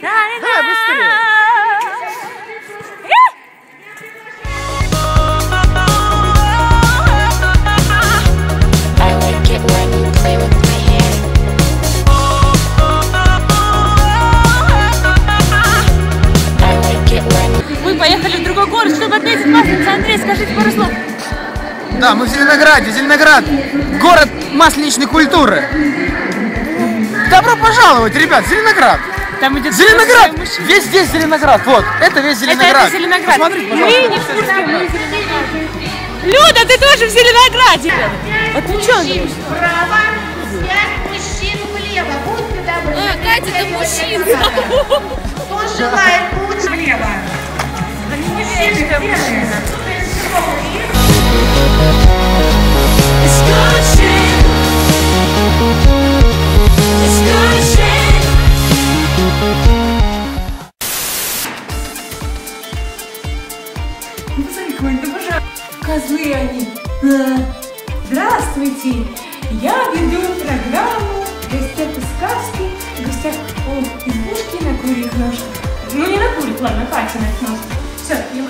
Ха, быстрее! скажите пару слов. Да, мы в Зеленограде. Зеленоград – город масличной культуры. Добро пожаловать, ребят, Зеленоград! Там идет Зеленоград! Весь здесь Зеленоград. Вот, это весь Это, Зеленоград. это Зеленоград. Посмотрите, Мы пожалуйста. не в курсе, мы в Зеленограде. Люда, ты тоже в Зеленограде. А ты что, пять мужчин влево. Будьте добры. А, Катя, это мужчина. Кто желает лучше влево? Мужчина, мужчина. Гостях у избушки на курьих ножках. Ну не на курьих, ладно, Катиных ножках. Все, я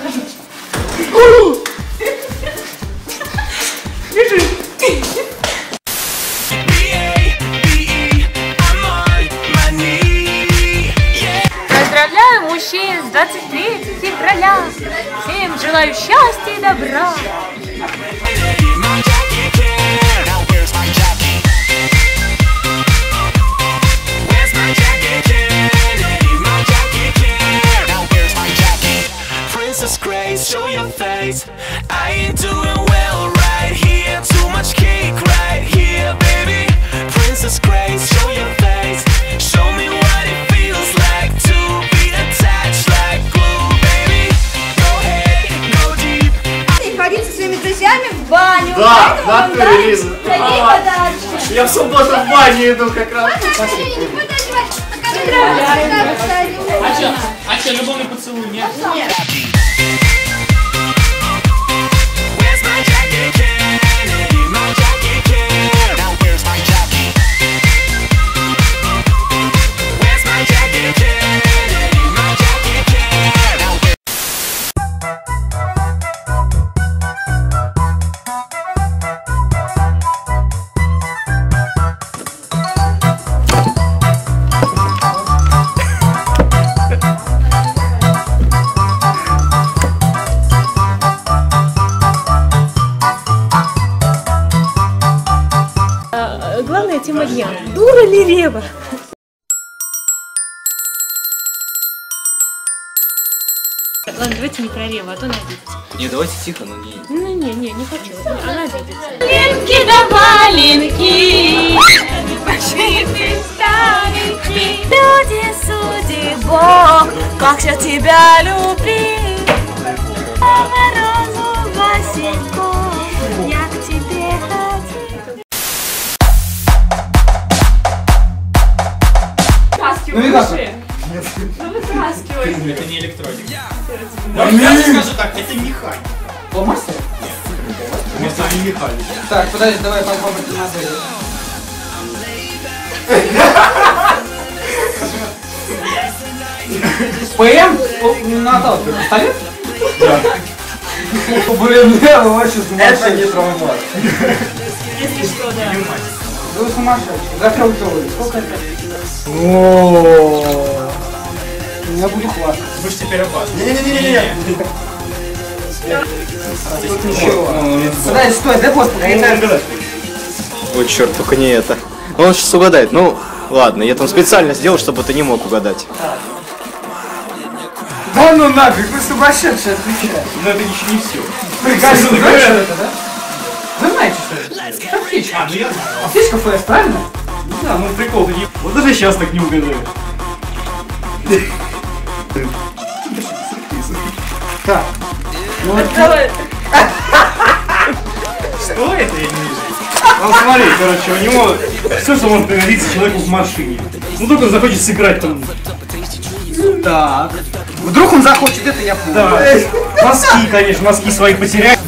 knee. Yeah. Поздравляю мужчин с 23 февраля. Всем желаю счастья и добра. Princess Grace, show your face. I ain't doing well right here. Too much cake right here, baby. Princess Grace, show your face. Show me what it feels like to be attached like glue, baby. Go ahead, go deep. и ходить со своими друзьями в баню. Да, да, Лиза. А. Я в субботу в баню иду как раз. А что? А любовный поцелуй, нет? Where's Дня. Дура ли Рева? Ладно, давайте не про Реву, а то она обидится. Не, давайте тихо, но не... Ну, не, не, не хочу. Она обидится. Валенки да валенки, машины старенькие. Люди, суди Бог, как я тебя люблю. Ну и как? Это не электроник. Я скажу так, это механик. Фломастер? Вместо не механик. Так, подожди, давай попробуем. ПМ на толпе пистолет? Да. Блин, я вообще Это не травмат. Если что, да. Да вы сумасшедший. Закрыл телы. Сколько это? Я буду хвастаться. Вы же теперь опасны. Не-не-не-не-не. Подожди, стой, дай пост погоди. Ой, черт, только не это. Он сейчас угадает. Ну, ладно, я там специально сделал, чтобы ты не мог угадать. Да ну нафиг, вы сумасшедший, отвечаю. Но это еще не все. Прикольно, знаешь, что это, да? Вы знаете, что это? Птичка. А, ну я знаю. А птичка ФС, правильно? Да, ну прикол, ты не... Вот даже сейчас так не угадаешь. Так. Ну, вот Давай. Что это, я не вижу. Ну смотри, короче, у него все, что может пригодиться человеку в машине. Ну только он захочет сыграть там. Так. Вдруг он захочет, это я помню. Да. Мозги, конечно, мозги свои потеряет.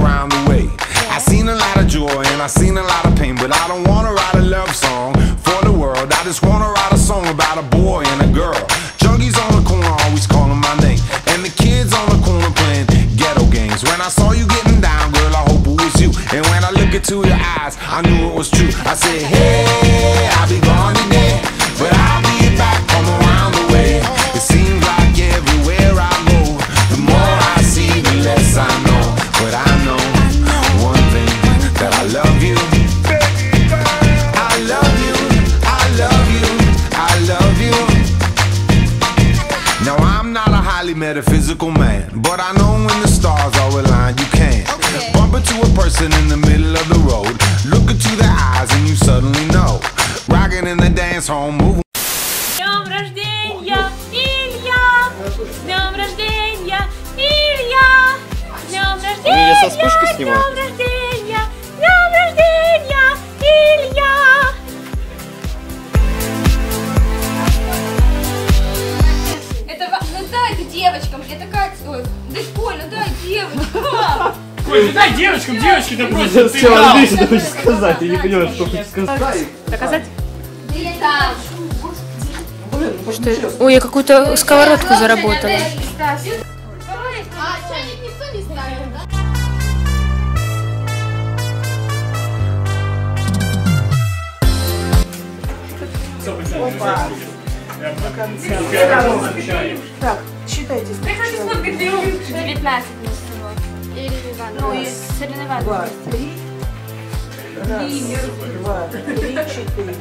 Around the way. I seen a lot of pain, but I don't wanna write a love song for the world. I just wanna I saw you getting down, girl, I hope it was you. And when I look into your eyes, I knew it was true. I said, Hey, I'll be gone today, but I'll be back from around the way. It seems like everywhere I go, the more I see, the less I know. But I know one thing that I love you. I love you, I love you, I love you. Now I'm not a highly metaphysical person in the middle of the road, look into their eyes, and you suddenly know. Rocking in the dance hall, moving. С днем рождения, Илья! С днем рождения, Илья! С днем рождения! я со вспышкой снимаю? С днем рождения! С днем рождения, Илья! Это, ва- ну дай ты девочкам, это как, ой, да Коля, дай девочкам. Ой, дай девочкам, девочки, да просто ты дал. Андрей что хочет сказать, я не понимаю, что хочет сказать. Ой, я какую-то сковородку заработала. А, да? Так, считайте. 19 на всего. Ну, и с Ириной Два, три. Раз, два, три, четыре.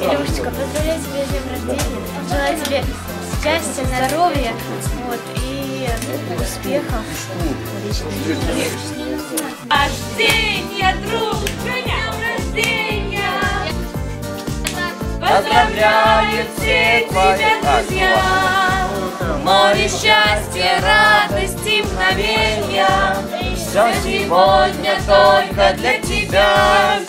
Илюшечка, поздравляю тебя с днем рождения. Желаю тебе счастья, здоровья вот, и успехов. Рождения, друг! С Поздравляют все тебя, друзья! Море счастья, радости, мгновения! Все сегодня только для тебя!